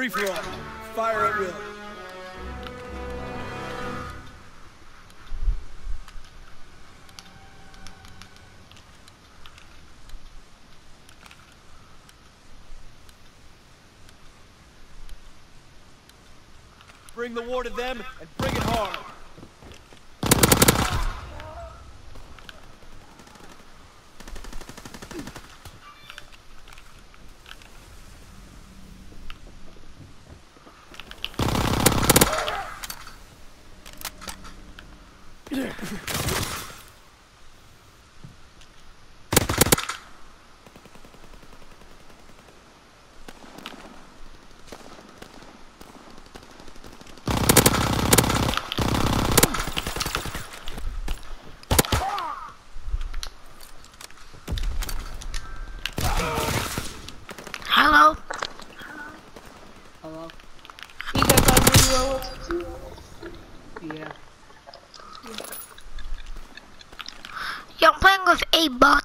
Free for all. Fire at will. Bring the war to them and bring it hard. Yeah.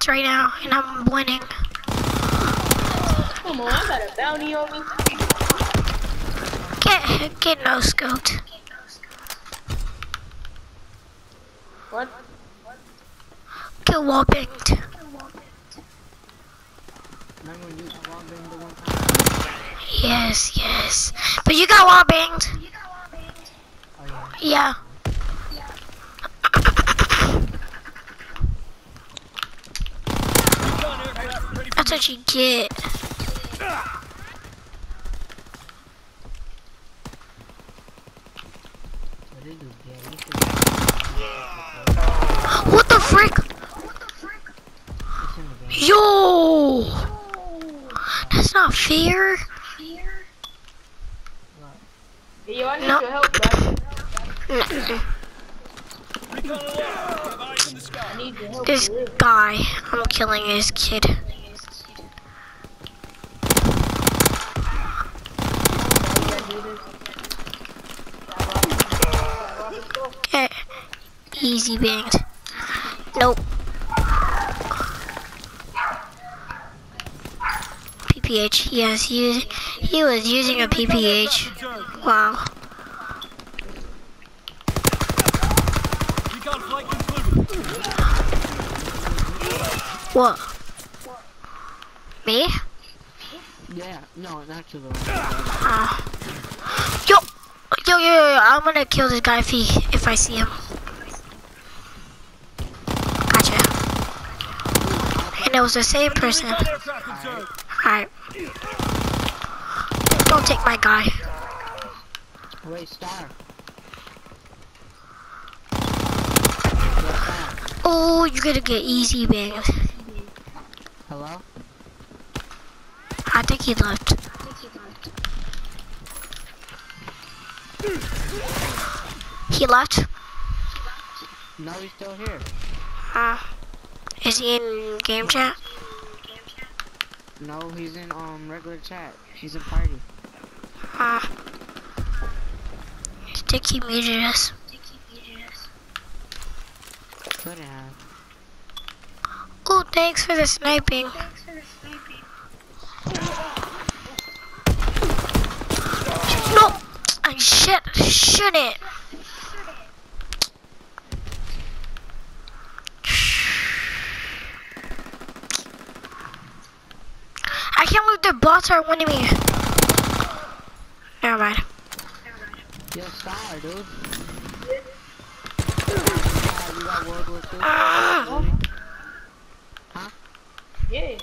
Eight right now, and I'm winning. Come on, I got a bounty on me. Get, get no scoped. What? Get wall banged. Remember when you logged the one time? Yes, yes. But you got wall banged. Oh yeah. Yeah. That's what you get. What did you get? You should What the frick? it's in the game. Yo! That's not fair. Yo, I need No. your help, bro. N- recon aloft. Have eyes in the sky. I need your help. This guy, I'm killing his kid. Get easy banged. Nope. PPSh, yes, he, he was using a PPSh. Wow. Recon flight concluded. What? Me? Yeah, no, not to the Uh, yo, yo, yo, yo, yo, I'm gonna kill this guy if he, if I see him. Gotcha. And it was the same person. Alright. Don't take my guy. Wait, star. Oh, you're gonna get easy banged. Hello? I think he left. He left? No, he's still here. Uh, is he in game chat? No, he's in um regular chat. He's in party. Uh, I think he muted us. Couldn't have. Oh, thanks for the sniping. No! I shit, shouldn't. I can't believe the bots are winning me. Never mind. Yo, star, dude. Yeah, you got World War II? Ah, Yeah.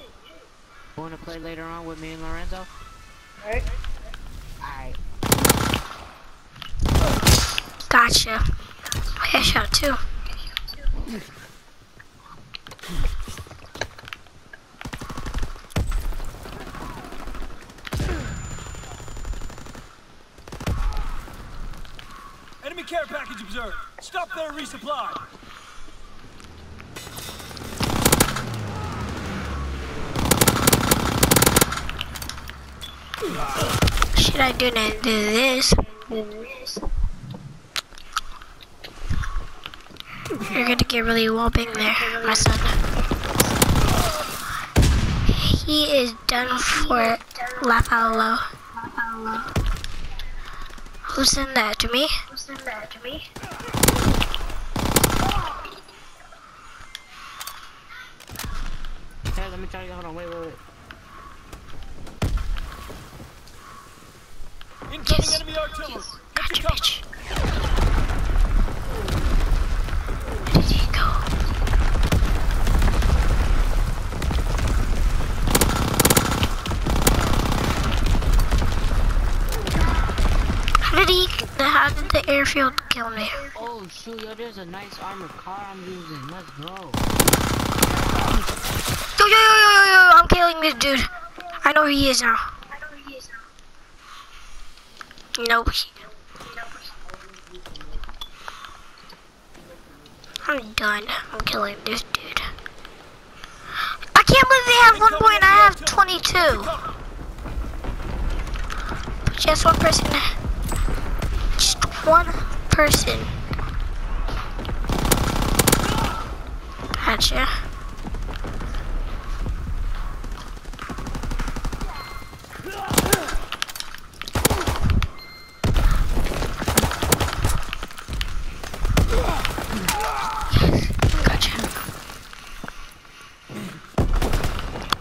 Wanna play later on with me and Lorenzo? Alright. Alright. gotcha. Headshot too. Enemy care package observed. Stop there, resupply. Should I do not do this? You're gonna get really whopping there, my son. He is done for loud. Who sent that to me? Who sent that to me? Hey, let me try to hold on. Wait, wait, wait. Incoming Yes. enemy artillery. Get Gotcha, your cover. Airfield kill me? Oh shoot, yo, there's a nice armored car I'm using. Let's go. Yo, yo, yo, yo, yo, yo! I'm killing this dude. I know who he is now. Nope. I'm done. I'm killing this dude. I can't believe they have one point. I have 22. Just one person. One person. Gotcha.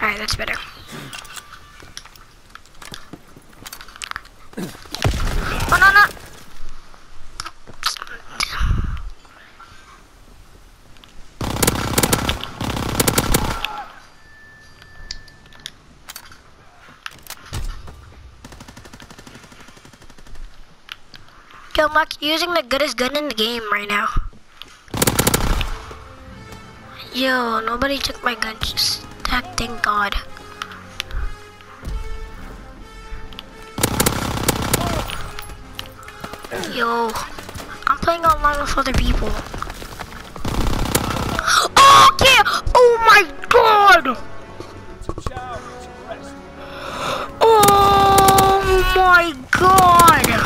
Alright, that's better. Oh, no, no! Yo, I'm using the goodest gun in the game right now. Yo, nobody took my gun. Just thank God. Yo, I'm playing online with other people. Okay! Oh my God! Oh my God!